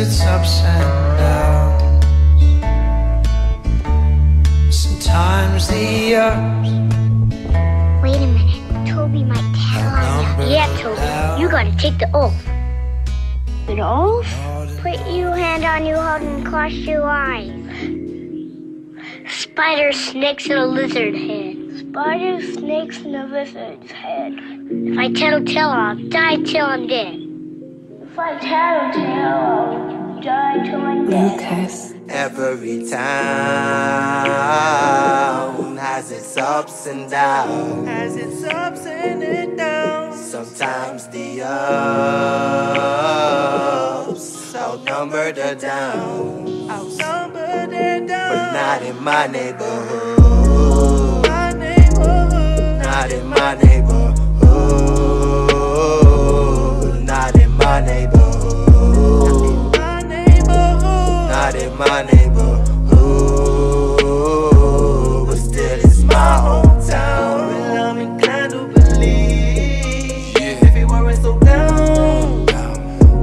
its ups and downs. Sometimes the ups. Wait a minute. Toby might tell on you. Yeah, Toby. You gotta take the oath. An oath? Put your hand on your heart and cross your eyes. Spider, snakes, and a lizard head. Spider, snakes, and a lizard's head. If I tell tell, I'll die till I'm dead. If I tell tale, I'll die till I'm. Lucas. Every town has its ups and downs. Has its ups and its downs. Sometimes the ups outnumber the downs. Outnumber the downs. But not in my neighborhood. My neighborhood. Not in my neighborhood. My neighborhood. But still, it's my hometown. And I'm inclined to believe. If it weren't so down,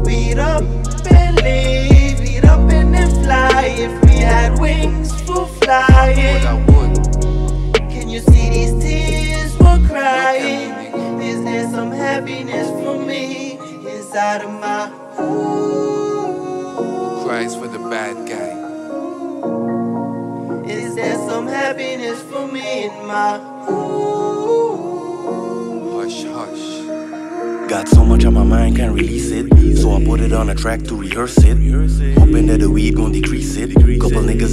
we'd up and leave. We'd up and then fly. If we had wings for flying. Can you see these tears we're crying? Is there some happiness for me inside of my Cries for the bad guy. Some happiness for me my Hush, hush. Got so much on my mind, can't release it. So I put it on a track to rehearse it. Hoping that the weed gon'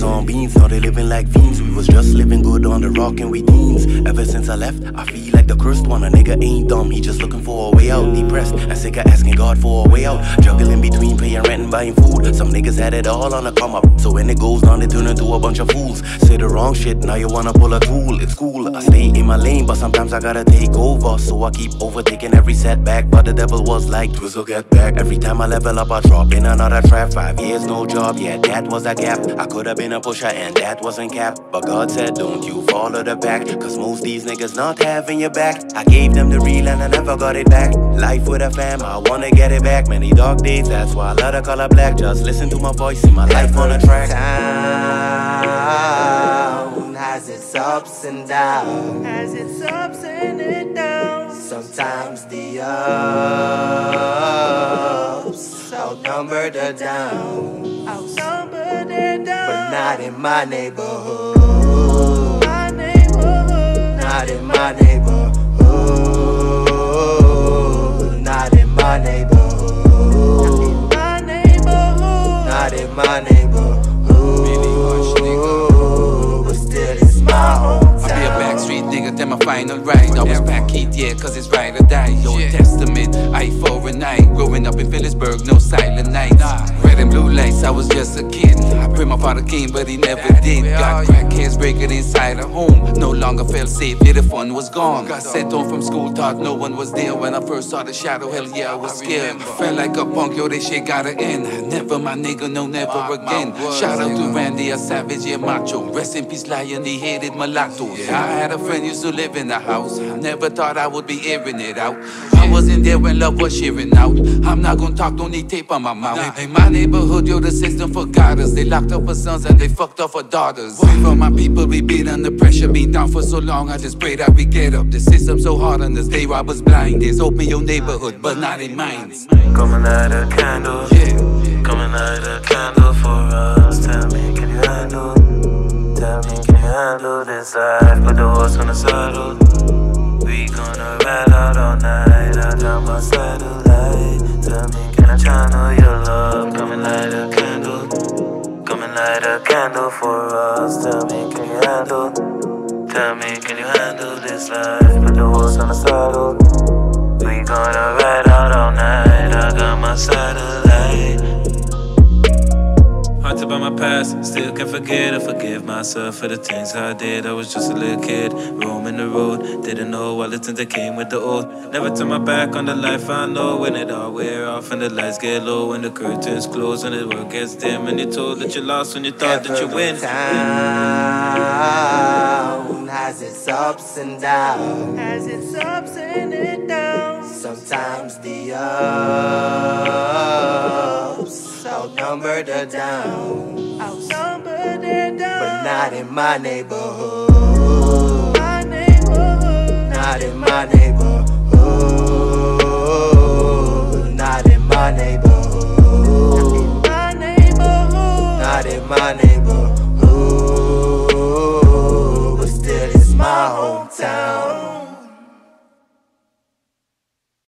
on beans, now they living like fiends. We was just living good on the rock and we teens. Ever since I left, I feel like the cursed one. A nigga ain't dumb, he just looking for a way out. Depressed and sick of asking God for a way out. Juggling between paying rent and buying food. Some niggas had it all on the come up. So when it goes down, they turn into a bunch of fools. Say the wrong shit, now you wanna pull a tool. It's cool, I stay in my lane, but sometimes I gotta take over. So I keep overtaking every setback. But the devil was like, Twizzle, get back. Every time I level up, I drop in another trap. Five years, no job, yeah, that was a gap. I could have been a pusher, and that wasn't cap. But God said, Don't you follow the back. Cause most these niggas not having your back. I gave them the real and I never got it back. Life with a fam, I wanna get it back. Many dark days, that's why I love the color black. Just listen to my voice, see my life on a track. town has its ups and downs. Has its ups and its downs. Sometimes the ups outnumber the downs. Not in my neighborhood. My neighborhood. Not in my neighborhood. Not in my neighborhood. My neighborhood. Not in my neighborhood. But still, it's my home. I be a backstreet nigga, then my final ride. I was back heat, yeah, cause it's right or die. Old Testament, I for a night. Growing up in Phillipsburg, no silent nights. Red and blue lights, I was just a kid. I pray my father came, but he never did. Got crackheads breaking inside a home. No longer felt safe, yeah, the fun was gone. Got sent home from school, thought no one was there. When I first saw the shadow, hell yeah, I was scared. Felt like a punk, yo, this shit gotta end. Never my nigga, no, never again. Shout out to Randy, a savage, yeah, macho. Rest in peace, lion, he hated mulattoes. Yeah, I had a friend used to live in the house. Never thought I would be airing it out. I wasn't there when love was sharing out. I'm not gonna talk, don't need tape on my mouth. In my neighborhood, yo, the system forgot us. They locked up our sons and they fucked up our daughters. Pray for my people, we been under pressure. Been down for so long, I just pray that we get up. The system so hard on us, they robbers blind. There's hope in your neighborhood, but not in mine. Come and light a candle. Yeah. Come and light a candle for us. Tell me, can you handle? Tell me, can you handle this life? Put the horse on the saddle. Light a candle for us. Tell me, can you handle? Tell me, can you handle this life? Put the horse on the saddle. Still can't forget or forgive myself for the things I did. I was just a little kid, roaming the road. Didn't know all the things that came with the oath. Never turn my back on the life I know when it all wear off and the lights get low and the curtains close and the world gets dim. And you're told that you lost when you thought that you win. town has its ups and downs. Has its ups and its downs. Sometimes the ups the down. Down. But not in my neighborhood. My neighborhood. Not in my neighborhood. Not in my neighborhood. My neighborhood. Not in my neighborhood.